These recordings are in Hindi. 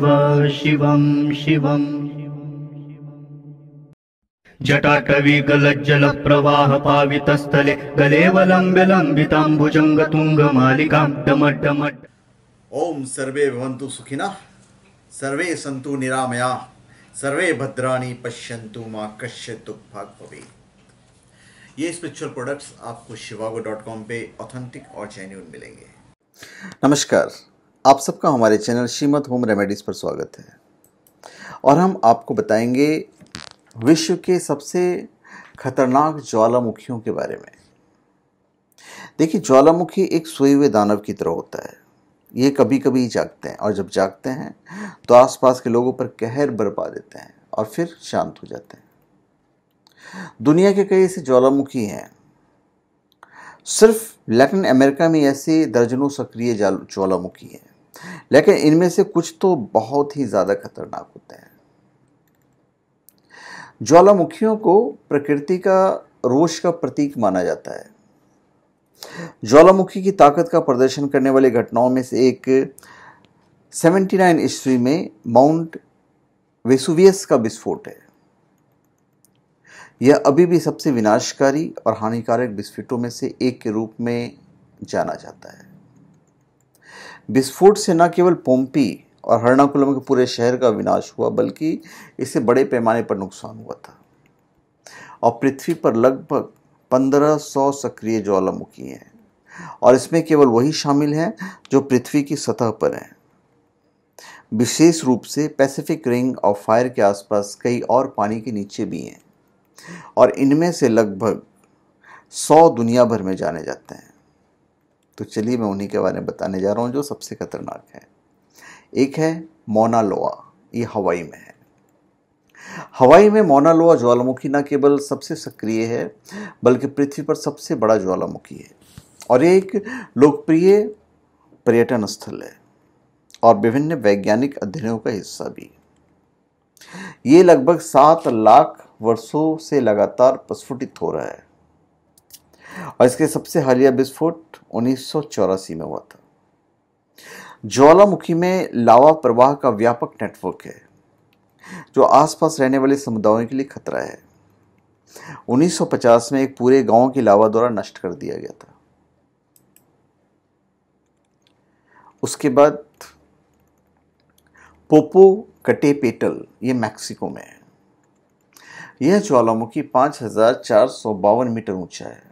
शिवं शिवम् जटाटवीगलज्जलप्रवाहपावितस्थले गलेवलम्ब्य लम्बिताम्बुजङ्गतुङ्गमालिकां डमड्डमड्। ओम सर्वे भवन्तु सुखिनः सर्वे सन्तु निरामया सर्वे भद्राणी पश्यन्तु माँ कश्चित् दुख भाग भवेत् ये स्पिरिचुअल प्रोडक्ट्स आपको शिवागो डॉट कॉम पे ऑथेंटिक और जेन्यून मिलेंगे। नमस्कार। आप सबका हमारे चैनल श्रीमद होम रेमेडीज़ पर स्वागत है। और हम आपको बताएँगे विश्व के सबसे खतरनाक ज्वालामुखियों के बारे में। देखिए, ज्वालामुखी एक सोए हुए दानव की तरह होता है। ये कभी कभी जागते हैं और जब जागते हैं तो आसपास के लोगों पर कहर बरपा देते हैं और फिर शांत हो जाते हैं। दुनिया के कई ऐसे ज्वालामुखी हैं। सिर्फ़ लैटिन अमेरिका में ऐसे दर्जनों सक्रिय ज्वालामुखी हैं। लेकिन इनमें से कुछ तो बहुत ही ज़्यादा खतरनाक होते हैं। ज्वालामुखियों को प्रकृति का रोष का प्रतीक माना जाता है। ज्वालामुखी की ताकत का प्रदर्शन करने वाली घटनाओं में से एक 79 ईस्वी में माउंट वेसुवियस का विस्फोट है। यह अभी भी सबसे विनाशकारी और हानिकारक विस्फोटों में से एक के रूप में जाना जाता है। विस्फोट से न केवल पोम्पी और हरणाकुलम के पूरे शहर का विनाश हुआ, बल्कि इससे बड़े पैमाने पर नुकसान हुआ था। और पृथ्वी पर लगभग 1500 सक्रिय ज्वालामुखी हैं, और इसमें केवल वही शामिल हैं जो पृथ्वी की सतह पर हैं। विशेष रूप से पैसिफिक रिंग ऑफ़ फायर के आसपास कई और पानी के नीचे भी हैं, और इनमें से लगभग 100 दुनिया भर में जाने जाते हैं। तो चलिए मैं उन्हीं के बारे में बताने जा रहा हूँ जो सबसे खतरनाक है। एक है मोनालोआ ये हवाई में है। हवाई में मोनालोआ ज्वालामुखी न केवल सबसे सक्रिय है, बल्कि पृथ्वी पर सबसे बड़ा ज्वालामुखी है। और ये एक लोकप्रिय पर्यटन स्थल है, और विभिन्न वैज्ञानिक अध्ययनों का हिस्सा भी। ये लगभग सात लाख वर्षों से लगातार प्रस्फुटित हो रहा है। और इसके सबसे हालिया विस्फोट उन्नीस सौ चौरासी में हुआ था। ज्वालामुखी में लावा प्रवाह का व्यापक नेटवर्क है, जो आसपास रहने वाले समुदायों के लिए खतरा है। 1950 में एक पूरे गाँव की लावा द्वारा नष्ट कर दिया गया था। उसके बाद पोपो कटेपेटल, ये मैक्सिको में है। यह ज्वालामुखी पाँच मीटर ऊँचा है।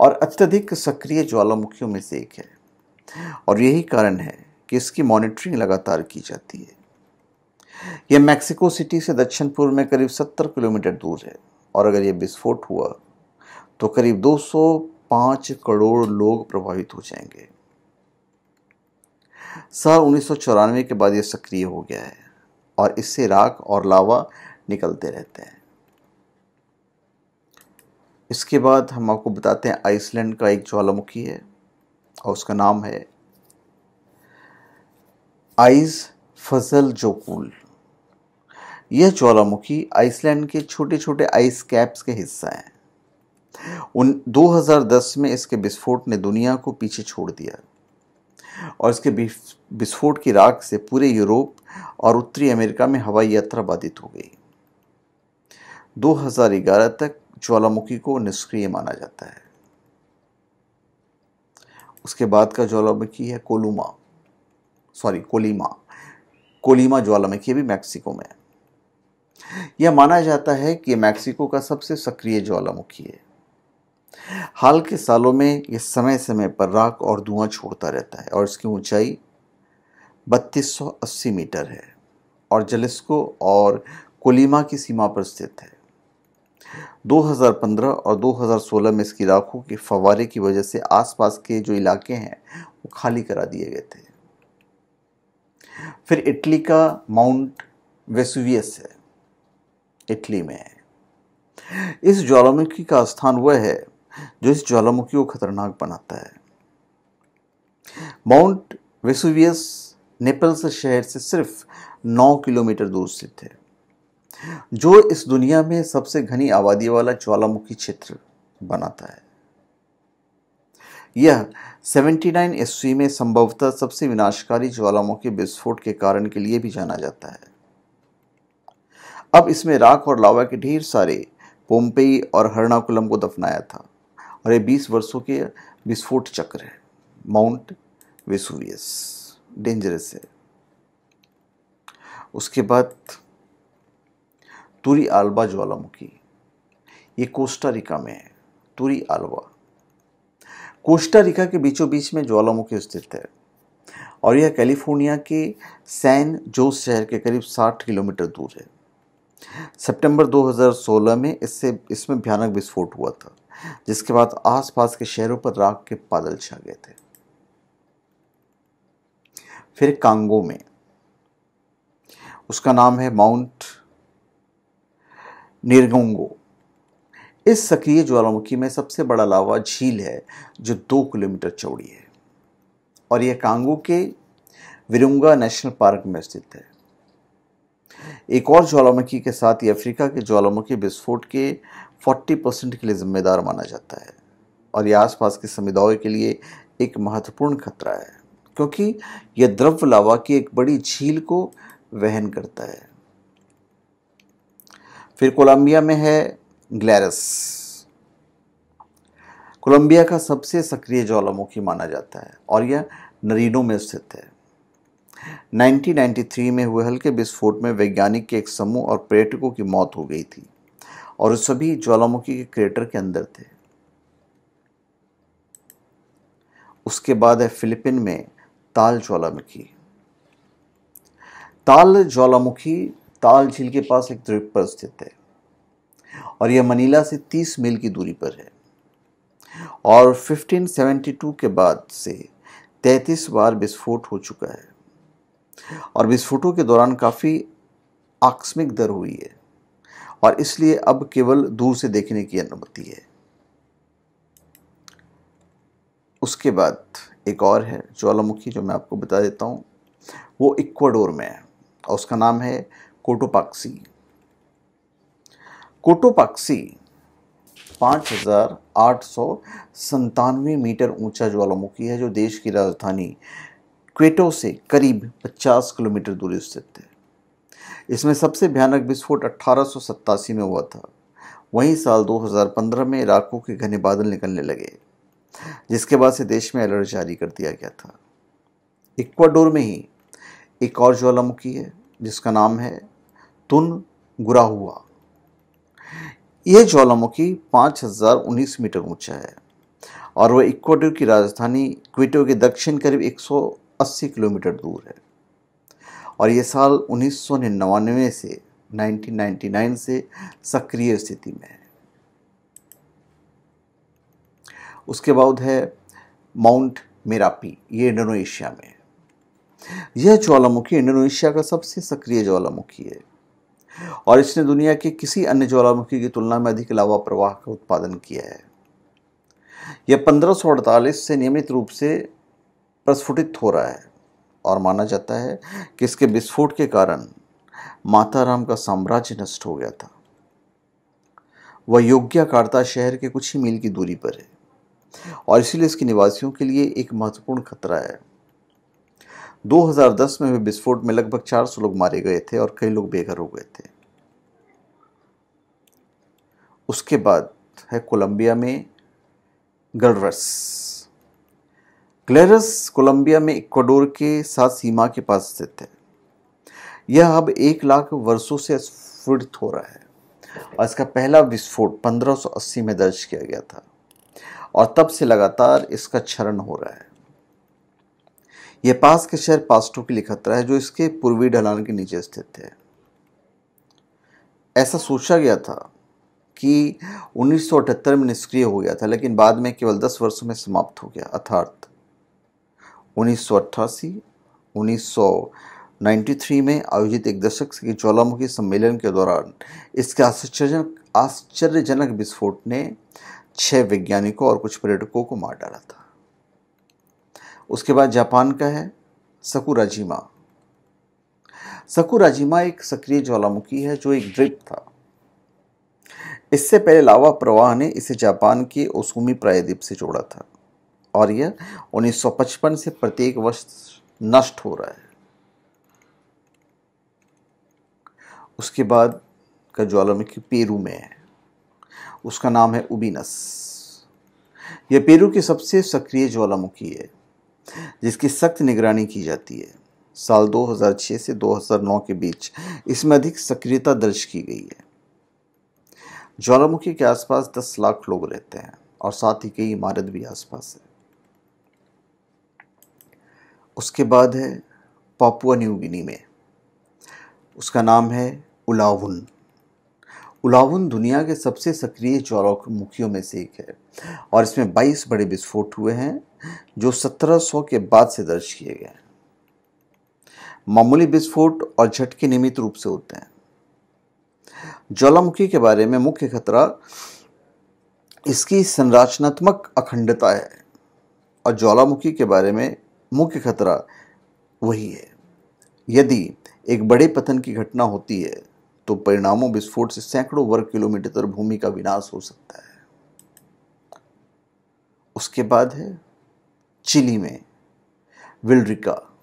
और अत्यधिक सक्रिय ज्वालामुखियों में से एक है। और यही कारण है कि इसकी मॉनिटरिंग लगातार की जाती है। यह मैक्सिको सिटी से दक्षिण पूर्व में करीब 70 किलोमीटर दूर है और अगर यह विस्फोट हुआ तो करीब 205 करोड़ लोग प्रभावित हो जाएँगे। साल उन्नीस सौ चौरानवे के बाद यह सक्रिय हो गया है और इससे राख और लावा निकलते रहते हैं। इसके बाद हम आपको बताते हैं आइसलैंड का एक ज्वालामुखी है और उसका नाम है आइज़ फजल जोकुल। यह ज्वालामुखी आइसलैंड के छोटे छोटे आइस कैप्स के हिस्सा है। उन 2010 में इसके विस्फोट ने दुनिया को पीछे छोड़ दिया और इसके विस्फोट की राख से पूरे यूरोप और उत्तरी अमेरिका में हवाई यात्रा बाधित हो गई। 2011 तक ज्वालामुखी को निष्क्रिय माना जाता है। उसके बाद का ज्वालामुखी है कोलुमा। सॉरी, कोलीमा। कोलीमा ज्वालामुखी भी मैक्सिको में है। यह माना जाता है कि मैक्सिको का सबसे सक्रिय ज्वालामुखी है। हाल के सालों में यह समय समय पर राख और धुआँ छोड़ता रहता है और इसकी ऊंचाई 3280 मीटर है और जलिस्को और कोलीमा की सीमा पर स्थित है। 2015 और 2016 में इसकी राखों के फवारे की वजह से आसपास के जो इलाके हैं, वो खाली करा दिए गए थे। फिर इटली का माउंट वेसुवियस है, इटली में। है इस ज्वालामुखी का स्थान वह है, जो इस ज्वालामुखी को खतरनाक बनाता है। माउंट वेसुवियस नेपल्स शहर से सिर्फ़ 9 किलोमीटर दूर स्थित है। जो इस दुनिया में सबसे घनी आबादी वाला ज्वालामुखी क्षेत्र बनाता है। यह 79 ईस्वी में संभवतः सबसे विनाशकारी ज्वालामुखी विस्फोट के कारण के लिए भी जाना जाता है। अब इसमें राख और लावा के ढेर सारे पोम्पेई और हरणाकुलम को दफनाया था और ये 20 वर्षों के विस्फोट चक्र है। माउंट वेसुवियस डेंजरस है। उसके बाद तुरी आल्बा ज्वालामुखी। ये कोस्टा रिका में है, तुरी आल्बा। कोस्टा रिका के बीचों बीच में ज्वालामुखी स्थित है और यह कैलिफ़ोर्निया के सैन जोस शहर के करीब 60 किलोमीटर दूर है। सितंबर 2016 में इससे, इसमें भयानक विस्फोट हुआ था, जिसके बाद आसपास के शहरों पर राख के बादल छा गए थे। फिर कांगो में, उसका नाम है माउंट निरगोंगो। इस सक्रिय ज्वालामुखी में सबसे बड़ा लावा झील है, जो दो किलोमीटर चौड़ी है। और यह कांगो के विरुंगा नेशनल पार्क में स्थित है। एक और ज्वालामुखी के साथ ही अफ्रीका के ज्वालामुखी विस्फोट के 40 परसेंट के लिए जिम्मेदार माना जाता है। और यह आसपास के समुदायों के लिए एक महत्वपूर्ण खतरा है, क्योंकि यह द्रव्य लावा की एक बड़ी झील को वहन करता है। फिर कोलंबिया में है ग्लैरस। कोलंबिया का सबसे सक्रिय ज्वालामुखी माना जाता है और यह नरीनो में स्थित है। 1993 में हुए हल्के विस्फोट में वैज्ञानिक के एक समूह और पर्यटकों की मौत हो गई थी और सभी ज्वालामुखी के क्रेटर के अंदर थे। उसके बाद है फिलीपीन में ताल ज्वालामुखी। ताल ज्वालामुखी ताल झील के पास एक द्वीप पर स्थित है और यह मनीला से 30 मील की दूरी पर है। और 1572 के बाद से 33 बार विस्फोट हो चुका है। और विस्फोटों के दौरान काफ़ी आकस्मिक दर हुई है और इसलिए अब केवल दूर से देखने की अनुमति है। उसके बाद एक और है, ज्वालामुखी जो मैं आपको बता देता हूँ, वो इक्वाडोर में है और उसका नाम है कोटोपाक्सी। कोटोपाक्सी पाँच हज़ार आठ सौ संतानवे मीटर ऊँचा ज्वालामुखी है, जो देश की राजधानी क्वेटो से करीब 50 किलोमीटर दूरी स्थित है। इसमें सबसे भयानक विस्फोट अट्ठारह में हुआ था। वहीं साल 2015 में इलाकों के घने बादल निकलने लगे, जिसके बाद से देश में अलर्ट जारी कर दिया गया था। इक्वाडोर में ही एक और ज्वालामुखी है, जिसका नाम है तुन गुरा हुआ। यह ज्वालामुखी पाँच हज़ार उन्नीस मीटर ऊँचा है और वह इक्वाडोर की राजधानी क्विटो के दक्षिण करीब 180 किलोमीटर दूर है। और यह साल उन्नीस सौ निन्यानवे से 1999 से सक्रिय स्थिति में है। उसके बाद है माउंट मेरापी, ये इंडोनेशिया में। यह ज्वालामुखी इंडोनेशिया का सबसे सक्रिय ज्वालामुखी है। और इसने दुनिया के किसी अन्य ज्वालामुखी की तुलना में अधिक लावा प्रवाह का उत्पादन किया है। यह पंद्रह से नियमित रूप से प्रस्फुटित हो रहा है और माना जाता है कि इसके विस्फोट के कारण माताराम का साम्राज्य नष्ट हो गया था। वह योग्याकार्ता शहर के कुछ ही मील की दूरी पर है और इसीलिए इसके निवासियों के लिए एक महत्वपूर्ण खतरा है। 2010 में हुए विस्फोट में लगभग 400 लोग मारे गए थे और कई लोग बेघर हो गए थे। उसके बाद है कोलंबिया में गलरस। ग्लेरस कोलंबिया में इक्वाडोर के साथ सीमा के पास स्थित है। यह अब एक लाख वर्षों से स्फुटित हो रहा है और इसका पहला विस्फोट 1580 में दर्ज किया गया था और तब से लगातार इसका क्षरण हो रहा है। यह पास के शहर पास्टो के लिए खतरा है जो इसके पूर्वी ढलान के नीचे स्थित है। ऐसा सोचा गया था कि 1978 में निष्क्रिय हो गया था लेकिन बाद में केवल 10 वर्षों में समाप्त हो गया अर्थात 1988, 1993 में आयोजित एक दशक के ज्वालामुखी सम्मेलन के दौरान इसके आश्चर्यजनक आश्चर्यजनक विस्फोट ने छह वैज्ञानिकों और कुछ पर्यटकों को मार डाला था। उसके बाद जापान का है, सकुराजिमा। सकुराजिमा एक सक्रिय ज्वालामुखी है, जो एक द्वीप था। इससे पहले लावा प्रवाह ने इसे जापान के ओसुमी प्रायद्वीप से जोड़ा था, और यह 1955 से प्रत्येक वर्ष नष्ट हो रहा है। उसके बाद का ज्वालामुखी पेरू में है। उसका नाम है उबिनस। यह पेरू की सबसे सक्रिय ज्वालामुखी है। जिसकी सख्त निगरानी की जाती है। साल 2006 से 2009 के बीच इसमें अधिक सक्रियता दर्ज की गई है। ज्वालामुखी के आसपास 10 लाख लोग रहते हैं और साथ ही कई इमारत भी आसपास है। उसके बाद है पापुआ न्यू गिनी में। उसका नाम है उलावुन। उलावुन दुनिया के सबसे सक्रिय ज्वालामुखियों में से एक है और इसमें 22 बड़े विस्फोट हुए हैं जो 1700 के बाद से दर्ज किए गए मामूली विस्फोट और झटके नियमित रूप से होते हैं। ज्वालामुखी के बारे में मुख्य खतरा इसकी संरचनात्मक अखंडता है और ज्वालामुखी के बारे में मुख्य खतरा वही है। यदि एक बड़े पतन की घटना होती है तो परिणामों विस्फोट से सैकड़ों वर्ग किलोमीटर भूमि का विनाश हो सकता है। उसके बाद है चिली में विल्ड्रिका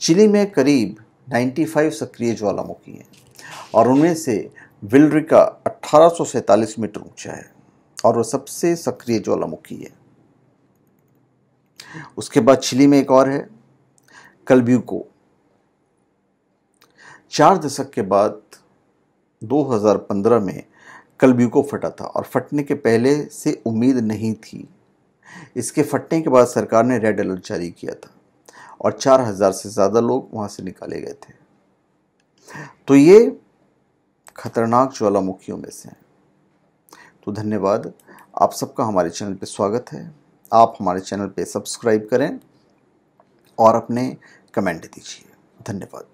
चिली में करीब 95 सक्रिय ज्वालामुखी हैं और उनमें से विल्ड्रिका अठारह मीटर ऊँचा है और वह सबसे सक्रिय ज्वालामुखी है। उसके बाद चिली में एक और है, कलब्यूको। चार दशक के बाद 2015 में कलब्यूको फटा था और फटने के पहले से उम्मीद नहीं थी इसके फटने के बाद सरकार ने रेड अलर्ट जारी किया था और चार हज़ार से ज़्यादा लोग वहाँ से निकाले गए थे। तो ये खतरनाक ज्वालामुखियों में से हैं। तो धन्यवाद। आप सबका हमारे चैनल पर स्वागत है। आप हमारे चैनल पर सब्सक्राइब करें और अपने कमेंट दीजिए। धन्यवाद।